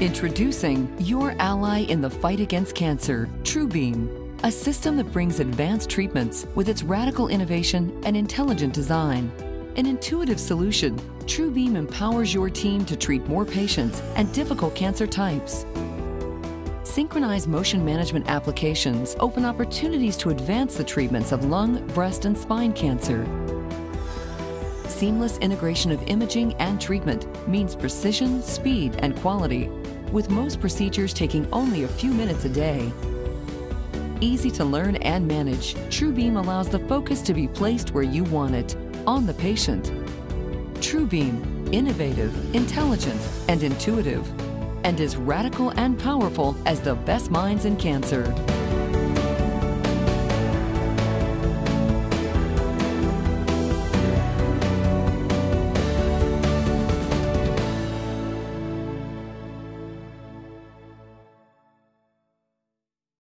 Introducing your ally in the fight against cancer, TrueBeam, a system that brings advanced treatments with its radical innovation and intelligent design. An intuitive solution, TrueBeam empowers your team to treat more patients and difficult cancer types. Synchronized motion management applications open opportunities to advance the treatments of lung, breast, and spine cancer. Seamless integration of imaging and treatment means precision, speed, and quality with most procedures taking only a few minutes a day. Easy to learn and manage, TrueBeam allows the focus to be placed where you want it, on the patient. TrueBeam, innovative, intelligent, and intuitive, and as radical and powerful as the best minds in cancer.